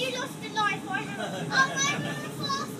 you lost the life on. Oh, my beautiful.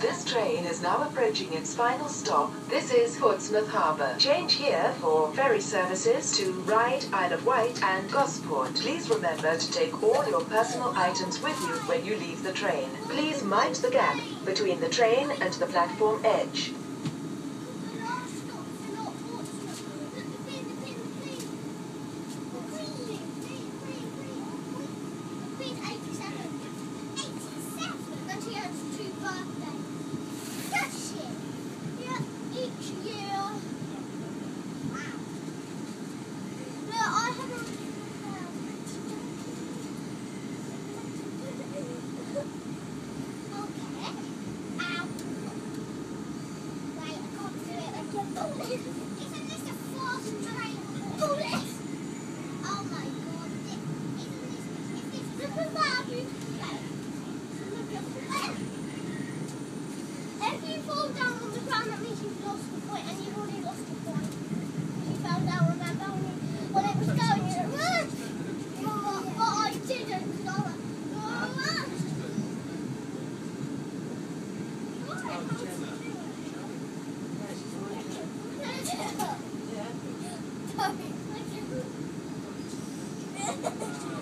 This train is now approaching its final stop. This is Portsmouth Harbour. Change here for ferry services to Ryde, Isle of Wight and Gosport. Please remember to take all your personal items with you when you leave the train. Please mind the gap between the train and the platform edge. Isn't this a fast train? Police! Oh my god. Isn't this... Is this the value? If you fall down on the ground, that means you've lost the point, and you've already lost the point. You fell down, remember, when, you, when it was going, you went, but, but I didn't, because I went, "Ah."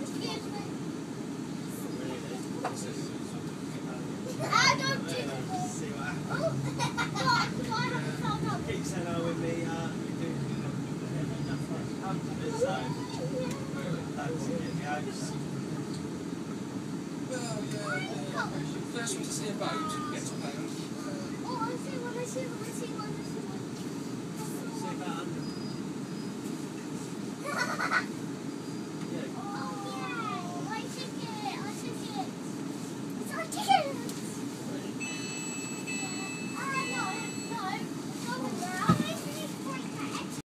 Excuse me. I don't do? Keep me, uh, come to this, it, yeah. See a boat gets a. Oh, I see one, I see one, I see one,